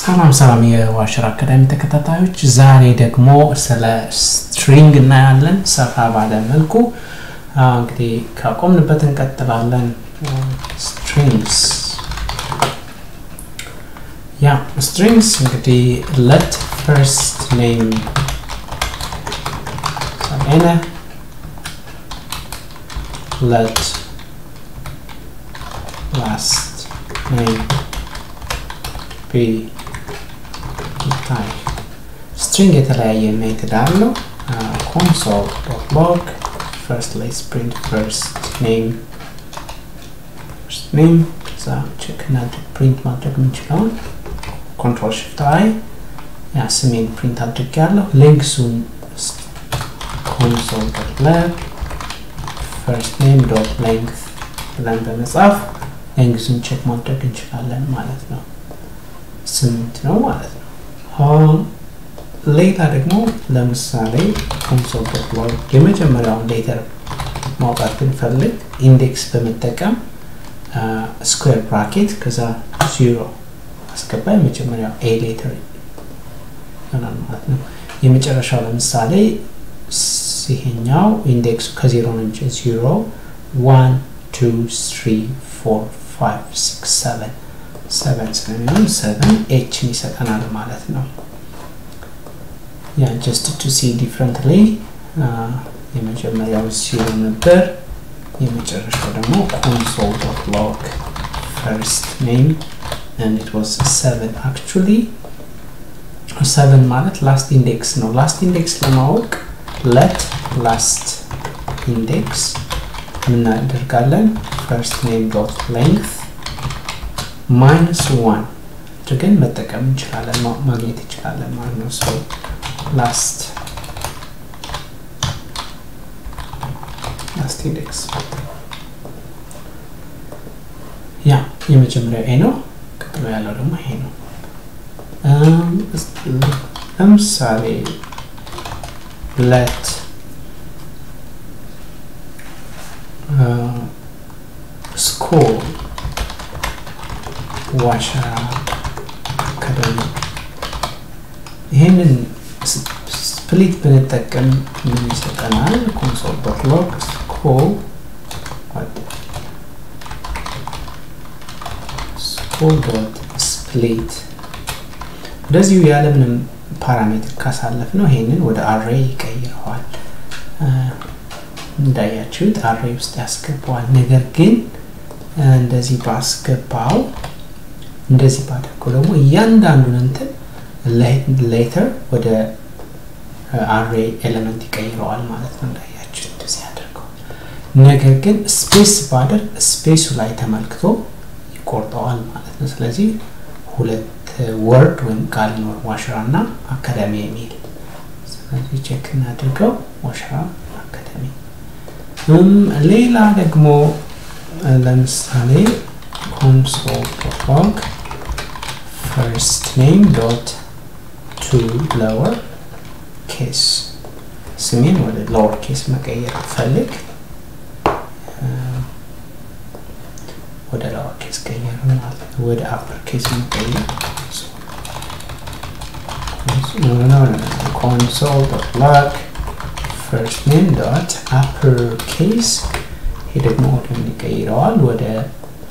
ሰላም ሰላም የዋሽር አካዳሚ ተከታታዮች፣ ዛሬ ደግሞ ስለ ስትሪንግ እናያለን ሰፋ ባለ መልኩ። እንግዲህ ካቆምንበት እንቀጥላለን። ስትሪንግስ ያ ስትሪንግስ እንግዲህ ለት ፈርስት ኔም ሰሜነ let last name be ይታይ string የተለያየ method አለው console dot log first let's print first name first name ከዛ check እናድርግ print ማድረግ የምንችለውን control shift I yeah ስሜን print አድርግ ያለሁ length ኡን console dot first name dot length ብለን በመጻፍ length ኡን check ማድረግ እንችላለን ማለት ነው። ስምንት ነው ማለት ነው። ሌላ ደግሞ ለምሳሌ console የመጀመሪያውን letter ማውጣት ብንፈልግ index በመጠቀም square bracket ከዛ ዚሮ አስገባ የመጀመሪያው A letter ይሆናል ማለት ነው። የመጨረሻው ለምሳሌ ይሄኛው index ኡ ከዜሮ ነው እንጂ zero one two three four five six seven seven ስለሚሆን seven H ን ይሰጠናል ማለት ነው። yeah just to see differently የመጀመሪያው ዜሮ ነበር። የመጨረሻው ደግሞ console dot log first name and it was seven actually seven ማለት last index ነው። last index ለማወቅ let last index እናደርጋለን first name dot length minus one አድርገን መጠቀም እንችላለን ማግኘት እንችላለን ማለት ነው። so last last index ያ የመጀመሪያው A ነው። ቀጥሎ ያለው ደግሞ ይሄ ነው። ለምሳሌ let uh, ዋሸራ አካዳሚ ይህንን split ብንጠቀም ምን ይሰጠናል? console dot log school school dot split እንደዚሁ ያለምንም parameter ካሳለፍነው ይሄንን ወደ array ይቀይረዋል። እንዳያችሁት array ውስጥ ያስገባዋል። ነገር ግን እንደዚህ ባስገባው እንደዚህ ባደርገው ደግሞ እያንዳንዱን እንትን letter ወደ array element ይቀይረዋል ማለት ነው። እንዳያችሁት እንደዚህ ያደርገው። ነገር ግን space ባደርግ space ኡ ላይ ተመልክቶ ይቆርጠዋል ማለት ነው። ስለዚህ ሁለት word ወይም ቃል ይኖር ዋሸራ እና አካዳሚ የሚል ስለዚህ check እናድርገው። ዋሸራ አካዳሚ። ሌላ ደግሞ ለምሳሌ console dot first name dot to lower case ስሜን ወደ lower case መቀየር ፈልግ ወደ lower case ቀየር ማለት ወደ upper case መቀየር console dot log first name dot uppercase ይሄ ደግሞ ወደ ይቀይረዋል? ወደ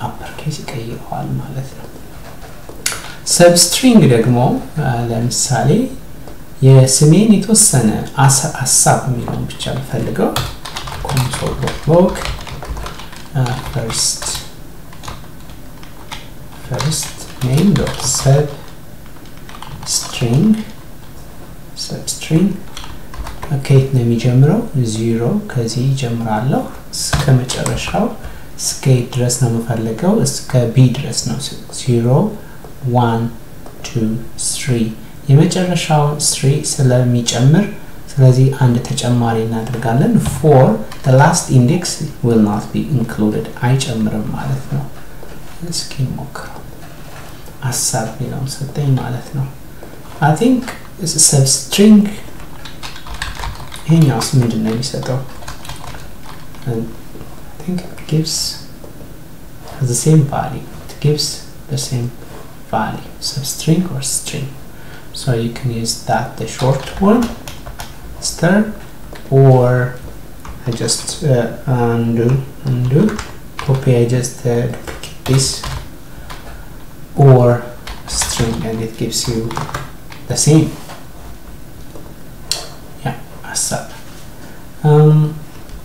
upper case ይቀይረዋል ማለት ነው። substring ደግሞ ለምሳሌ የስሜን የተወሰነ አሳብ የሚለውን ብቻ ብፈልገው dot log first first name dot sub string substring ከየት ነው የሚጀምረው? ዚሮ ከዚህ ይጀምራለሁ እስከ መጨረሻው እስከ ድረስ ነው የምፈልገው። እስከ B ድረስ ነው። zero one two three የመጨረሻው three ስለሚጨምር ስለዚህ አንድ ተጨማሪ እናደርጋለን። four last index will not be included አይጨምርም ማለት ነው። እስኪ ሞክረው አሳብ የሚለውን ሰጠኝ ማለት ነው። I think substring ይሄኛውስ ምንድን ነው የሚሰጠው? It gives the same value. It gives the value. Substring or string. So you can use that the short one stern or I just uh, undo undo copy I just uh, duplicate this or string and it gives you the same. Yeah as um,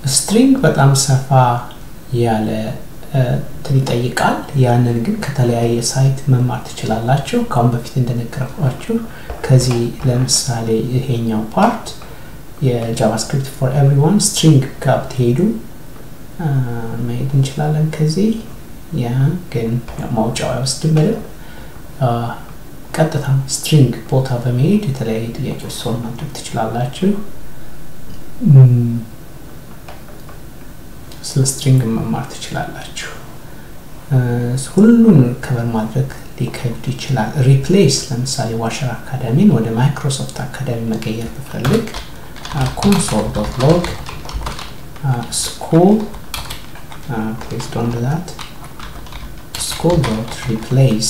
string but I'm safa yeah እንትን ይጠይቃል። ያንን ግን ከተለያየ ሳይት መማር ትችላላችሁ። ካሁን በፊት እንደነገርኳችሁ ከዚህ ለምሳሌ ይሄኛው ፓርት የጃቫስክሪፕት ፎር ኤቭሪዋን ስትሪንግ ጋር ብትሄዱ መሄድ እንችላለን። ከዚህ ያ ግን ማውጫው አይወስድም ቀጥታ string ቦታ በመሄድ የተለያዩ ጥያቄዎች solve ማድረግ ትችላላችሁ። ስለ string መማር ትችላላችሁ ሁሉን cover ማድረግ ሊከብድ ይችላል። replace ለምሳሌ ዋሸራ አካዳሚን ወደ ማይክሮሶፍት አካዳሚ መቀየር ብፈልግ console dot log school please don't do school dot replace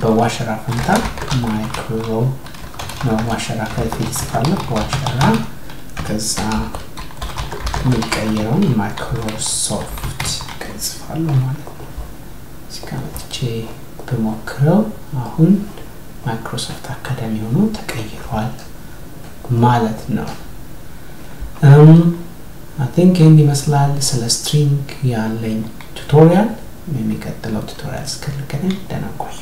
በዋሸራ ፈንታ ማይክሮ ዋሸራ ከፊት ጽፋለሁ ዋሸራ ከዛ የሚቀየረውን ማይክሮሶፍት ጽፋለሁ ማለት ነው። እዚጋ መጥቼ ብሞክረው አሁን ማይክሮሶፍት አካዳሚ ሆኖ ተቀይሯል ማለት ነው። I think ይህን ይመስላል ስለ string ያለኝ tutorial። የሚቀጥለው tutorial እስክንገናኝ ደህና ቆዩ